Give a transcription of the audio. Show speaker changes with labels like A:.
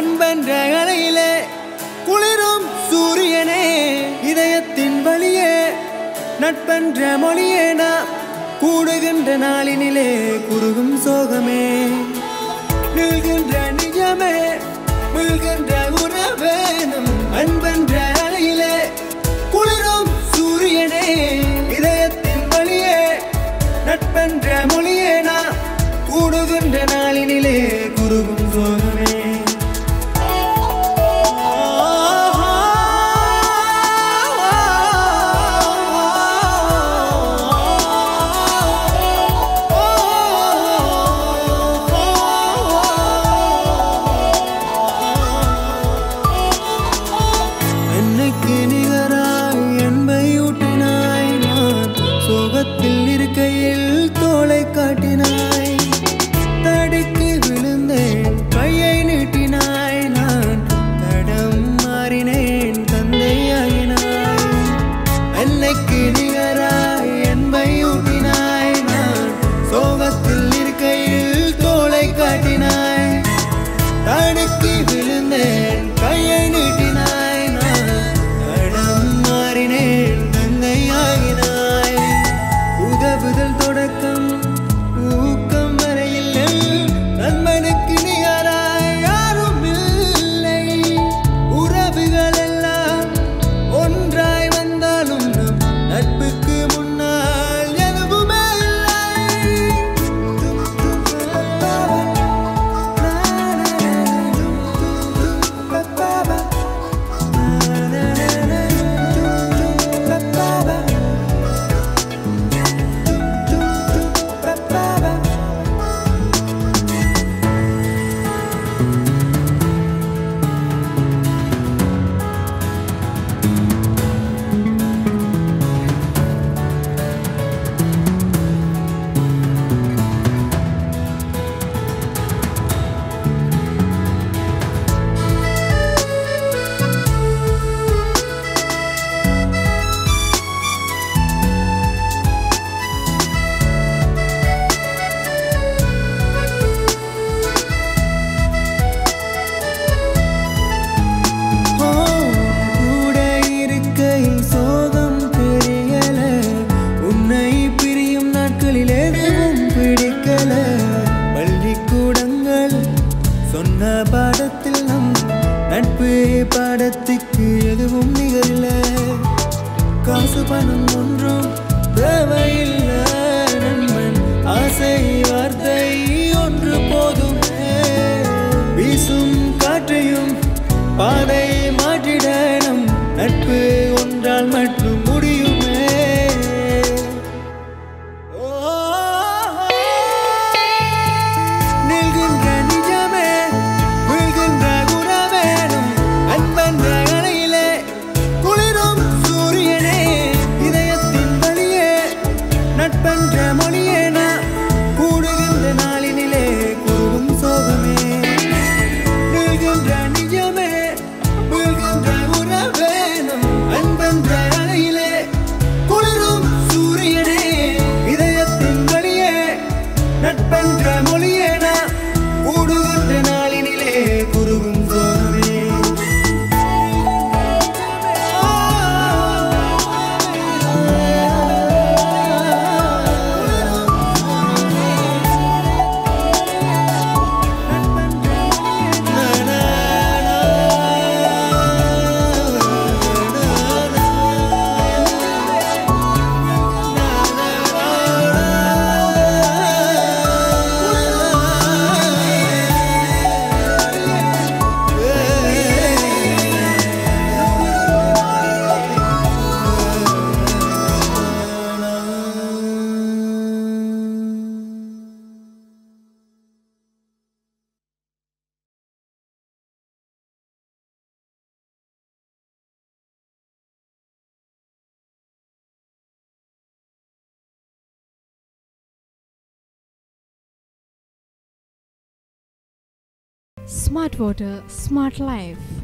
A: அன்பன்ற அலையிலே குளிரும் சூரியனே இதயத்தின் வழியே நட்பென்ற மொழியே நாம் கூடுகின்ற நாளினிலே குறுகும் சோகமே. நிழ்கின்ற நிஜமே மிழ்கின்ற உறவே நம் அன்பென்ற அலையிலே குளிரும் சூரியனே இதயத்தின் வழியே நட்பென்ற மொழியே பாடத்தில் நம் நட்பு பாடத்துக்கு எதுவும் நிகரில்ல. காசு பணம் ஒன்றும் தேவையில்லை. நண்பன் ஆசை வார்த்தை ஒன்று போதுமே. வீசும் காற்றையும் பாதை
B: Smart Water, Smart Life.